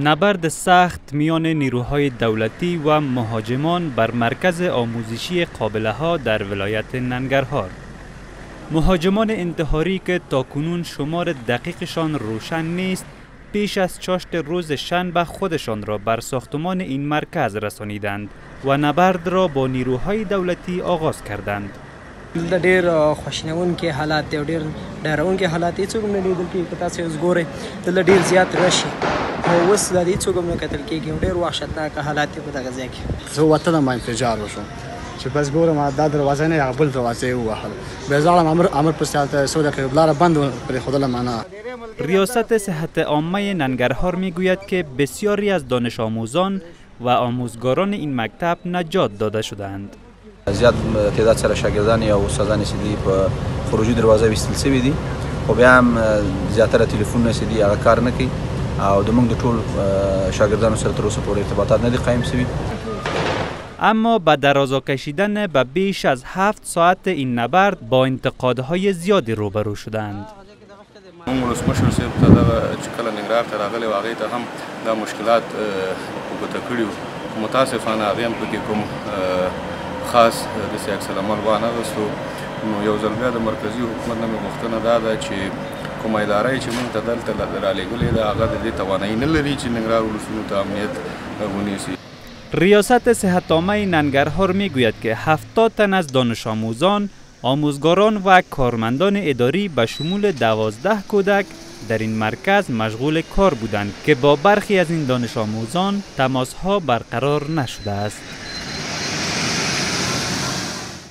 نبرد سخت میان نیروهای دولتی و مهاجمان بر مرکز آموزشی قابله ها در ولایت ننگرهار مهاجمان انتحاری که تاکنون شمار دقیقشان روشن نیست پیش از چاشت روز شنبه خودشان را بر ساختمان این مرکز رسانیدند و نبرد را با نیروهای دولتی آغاز کردند دلته ډیر خوشنونکي حالات دی او ډیر ډارونکي حالات دی څوک نه لیدل کیږي که تاسو اوس ګورئ دلته ډیر زیات رش او اوس د دې څوک نه کتل کیږي ډیر وحشتناک حالات دی په دغه ځای کې زه وطن ما انفجار وشو چې بس ګورم دا دروازه نه هغه بل دروازه یې ووهل بیا زه امر امر پسې هلته څو دقیقې لاره بند پرېښودله مانا ریاست صحت عامه ننګرهار میگوید که بسیاری از دانش آموزان و آموزگاران این مکتب نجات داده شدند. زیات تعداد سره شاګردان او استادان چې دي په خروجي دروازه وستل شوی دي خو بیا هم زیاتره ټلیفونونه چې دي هغه کار نه کوي او د موږ د ټول شاګردانو سره تر اوسه پورې ارتباطات نه دي قایم شوي اما به درازا کشیدن به بیش از هفت ساعت این نبرد با انتقادهای زیادی روبرو شدند. مونږ ولسمشر صاحب ته دغه چې کله ننګرهار ته راغلی و هغې ته هم دا مشکلات په ګوته کړي وو خو متاسفانه هغې هم پکې کوم خاص داسې عکس العمل وانهغستو نو یو ځل بیا د مرکزي حکومت نه مې غوښتنه دا ده چې کومه اداره یې چې مونږ ته دلته رالېږلې ده هغه د دې توانایي نه لري چې ننګرهار ولسونو ته امنیت ونیسي. ریاست صحتعامه ننګرهار میگوید که هفتاد تن از دانشآموزان آموزگاران و کارمندان اداری به شمول دوازده کودک در این مرکز مشغول کار بودند که با برخی از این دانش آموزان تماس ها برقرار نشده است.